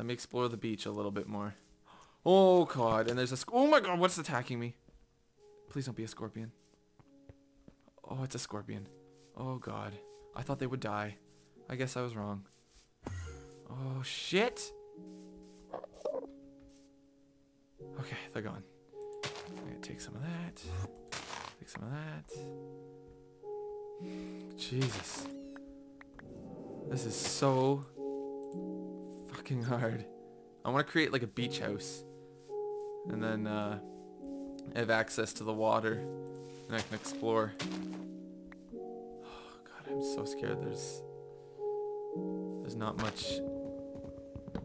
Let me explore the beach a little bit more. Oh god, and there's a oh my god, what's attacking me? Please don't be a scorpion. Oh, it's a scorpion. Oh god. I thought they would die. I guess I was wrong. Oh shit! Okay, they're gone. I'm gonna take some of that. Take some of that. Jesus. This is so fucking hard. I want to create like a beach house. And then uh, have access to the water. And I can explore. Oh god, I'm so scared. There's there's not much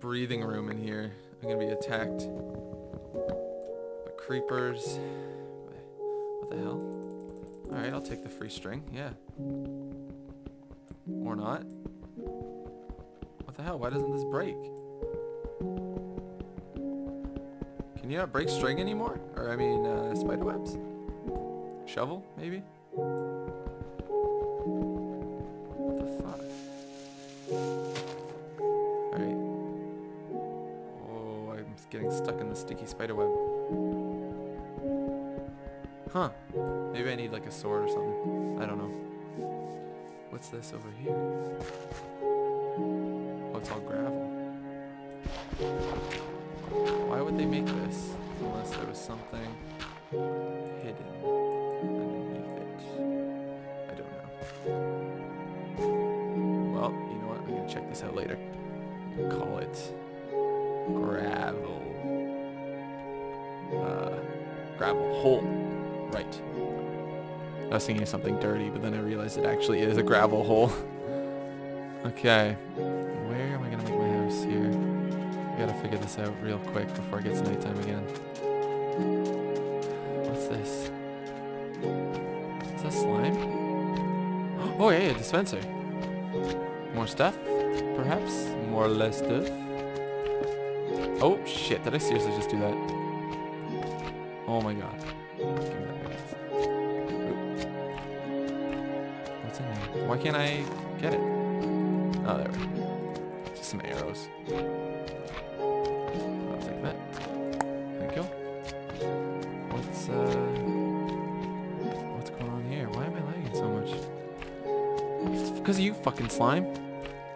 breathing room in here. I'm gonna be attacked by creepers. What the hell? Alright, I'll take the free string, yeah. Or not. Hell? Why doesn't this break? Can you not break string anymore? Or, I mean, uh, spider webs? Shovel, maybe? What the fuck? Alright. Oh, I'm getting stuck in the sticky spider web. Huh. Maybe I need like a sword or something. I don't know. What's this over here? Oh, it's all gravel. Why would they make this? Unless there was something hidden underneath it. I don't know. Well, you know what? I'm gonna check this out later. Call it gravel. Uh, gravel hole. Right. I was thinking of something dirty, but then I realized it actually is a gravel hole. okay. Gotta figure this out real quick before it gets nighttime again. What's this? Is that slime? Oh yeah, a dispenser. More stuff, perhaps? More or less stuff. Oh shit, did I seriously just do that? Oh my god. What's in here? Why can't I get it? Oh, there we go. Just some arrows. Fucking slime.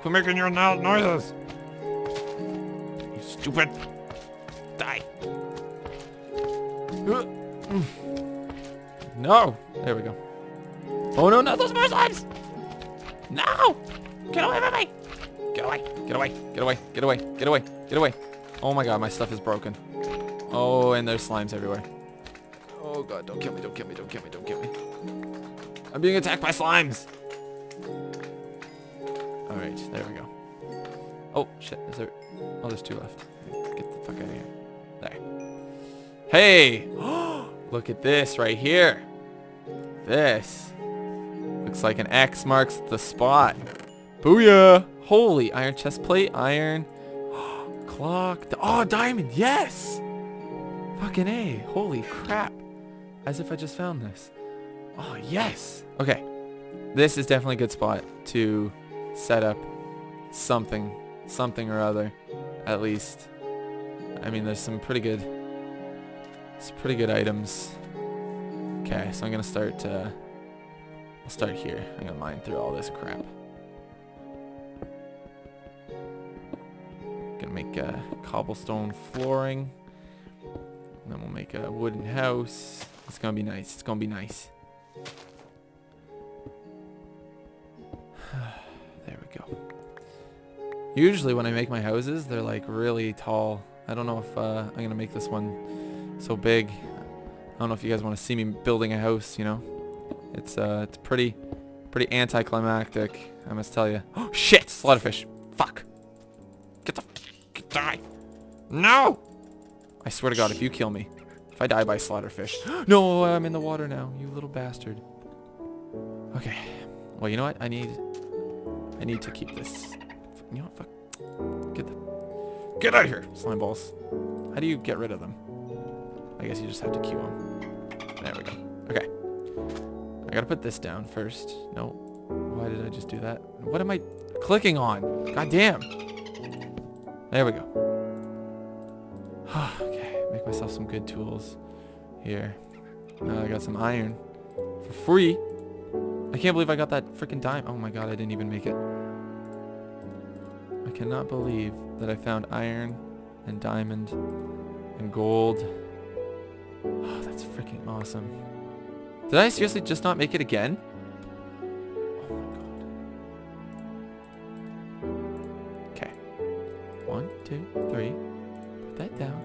Quit making your no noises! You stupid! Die! Uh. No! There we go. Oh no, not those more slimes! No! Get away from me! Get away! Get away! Get away! Get away! Get away! Get away! Oh my god, my stuff is broken. Oh, and there's slimes everywhere. Oh god, don't kill me, don't kill me, don't kill me, don't kill me. I'm being attacked by slimes! Alright, there we go. Oh, shit, is there... Oh, there's two left. Get the fuck out of here. There. Hey! Look at this right here. This. Looks like an X marks the spot. Booyah! Holy, iron chest plate, iron. Clock. Oh, diamond, yes! Fucking A. Holy crap. As if I just found this. Oh, yes. Okay. This is definitely a good spot to set up something. Something or other. At least. I mean, there's some pretty good... Some pretty good items. Okay, so I'm gonna start, uh... I'll start here. I'm gonna mine through all this crap. Gonna make a cobblestone flooring. And then we'll make a wooden house. It's gonna be nice. It's gonna be nice. Usually when I make my houses, they're like really tall. I don't know if uh, I'm gonna make this one so big. I don't know if you guys want to see me building a house, you know. It's uh it's pretty pretty anticlimactic, I must tell you. Oh shit, slaughterfish. Fuck. Get the get, die. No! I swear to god if you kill me. If I die by slaughterfish. no, I'm in the water now, you little bastard. Okay. Well, you know what? I need I need to keep this. You know what? Fuck. Get the Get out of here, slime balls. How do you get rid of them? I guess you just have to queue them. There we go. Okay. I gotta put this down first. No. Why did I just do that? What am I clicking on? God damn. There we go. okay, make myself some good tools here. Now I got some iron for free. I can't believe I got that freaking dime. Oh my god, I didn't even make it. I cannot believe that I found iron and diamond and gold. Oh, that's freaking awesome. Did I seriously just not make it again? Oh my god. Okay. One, two, three. Put that down.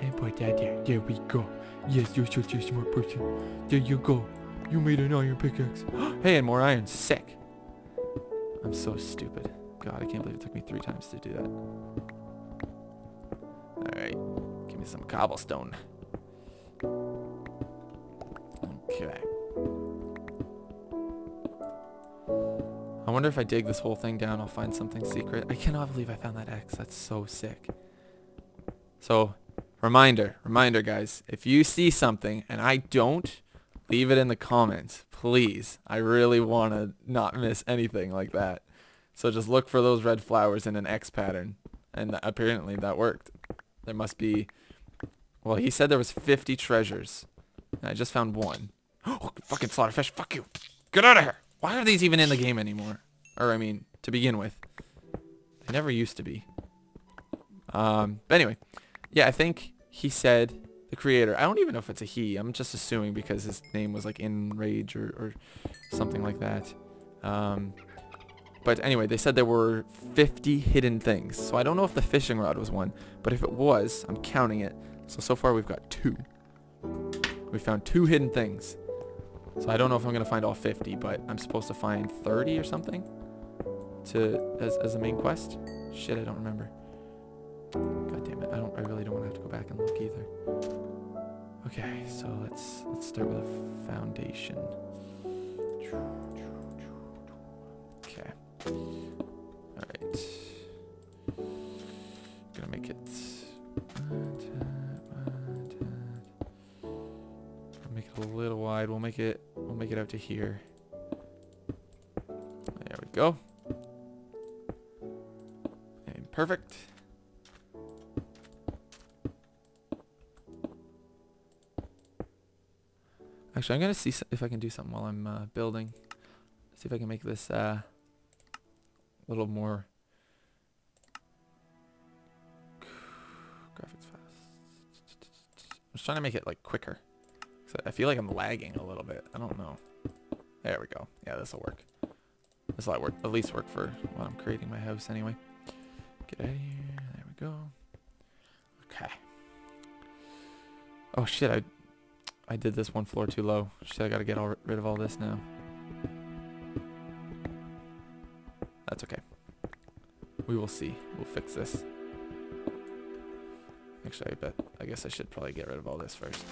And put that there. There we go. Yes, you're such a smart person. There you go. You made an iron pickaxe. hey, and more iron. Sick. I'm so stupid. God, I can't believe it took me three times to do that. Alright. Give me some cobblestone. Okay. I wonder if I dig this whole thing down, I'll find something secret. I cannot believe I found that X. That's so sick. So, reminder, reminder guys, if you see something and I don't, leave it in the comments, please. I really want to not miss anything like that. So just look for those red flowers in an X pattern. And apparently that worked. There must be... Well, he said there was 50 treasures. And I just found one. Oh, fucking slaughterfish, fuck you. Get out of here. Why are these even in the game anymore? Or, I mean, to begin with. They never used to be. Um, but anyway. Yeah, I think he said the creator. I don't even know if it's a he. I'm just assuming because his name was like Enrage or, or something like that. Um, but anyway, they said there were 50 hidden things. So I don't know if the fishing rod was one, but if it was, I'm counting it. So, so far we've got two. We found two hidden things. So I don't know if I'm going to find all 50, but I'm supposed to find 30 or something to as, as a main quest. Shit, I don't remember. God damn it. I don't I really don't want to have to go back and look either. Okay, so let's let's start with a foundation. Alright. Gonna make it make it a little wide. We'll make it we'll make it out to here. There we go. And perfect. Actually, I'm to see if I can do something while I'm uh, building. See if I can make this uh, a little more graphics fast. I'm just trying to make it like quicker. I feel like I'm lagging a little bit. I don't know. There we go. Yeah, this will work. This will work. At least work for when I'm creating my house anyway. Get out of here. There we go. Okay. Oh shit! I I did this one floor too low. Shit, I gotta get all rid of all this now. We will see. We'll fix this. Actually, I bet. I guess I should probably get rid of all this first.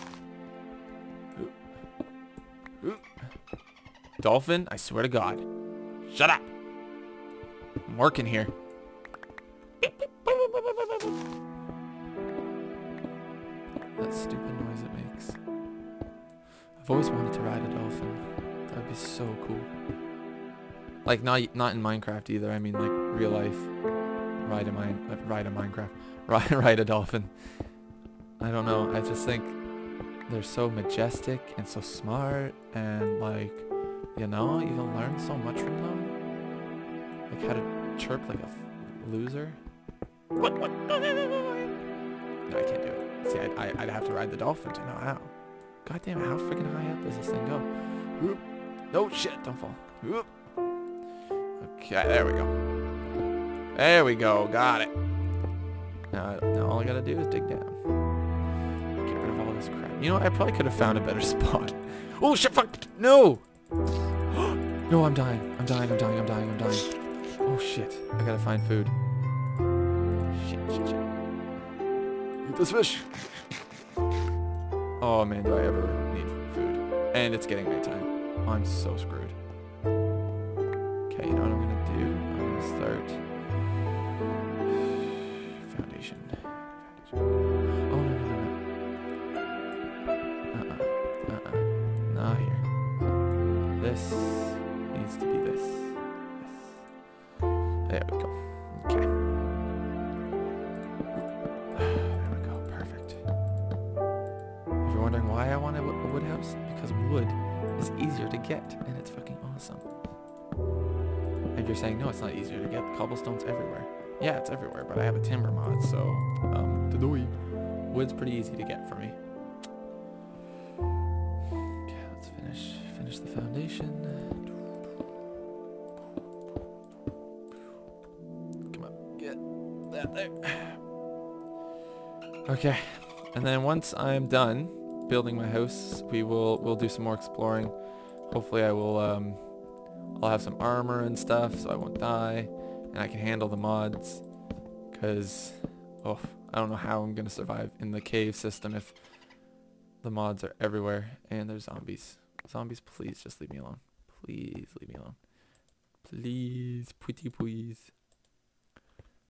Dolphin, I swear to God. Shut up! I'm working here. That stupid noise it makes. I've always wanted to ride a dolphin. That'd be so cool. Like not not in Minecraft either. I mean like real life. Ride a mine uh, ride a Minecraft. Ride ride a dolphin. I don't know. I just think they're so majestic and so smart and like you know you can learn so much from them. Like how to chirp like a loser. What what? No, I can't do it. See, I'd, I'd have to ride the dolphin to know how. God damn it, how freaking high up does this thing go? Oop. No shit, don't fall. Oop. Okay, there we go. There we go, got it. Now, now all I gotta do is dig down. Get rid of all this crap. You know, I probably could have found a better spot. Oh shit, fuck! No! no, I'm dying. I'm dying, I'm dying, I'm dying, I'm dying. Oh shit, I gotta find food. Shit, shit, shit. Eat this fish! Oh man, do I ever need food. And it's getting nighttime. I'm so screwed. Foundation. Oh no no no no. Uh uh. Uh uh. Not here. This needs to be this. There we go. Okay. There we go. Perfect. If you're wondering why I want a, wood house? Because wood is easier to get, and it's fucking awesome. If you're saying, no, it's not easier to get, cobblestone's everywhere. Yeah, it's everywhere, but I have a timber mod, so, um, wood's pretty easy to get for me. Okay, let's finish, finish the foundation. Come on, get that there. Okay, and then once I'm done building my house, we will we'll do some more exploring. Hopefully, I will um, I'll have some armor and stuff, so I won't die, and I can handle the mods. Cause, oh, I don't know how I'm gonna survive in the cave system if the mods are everywhere and there's zombies. Zombies, please just leave me alone. Please leave me alone. Please, pretty please.